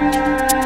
Música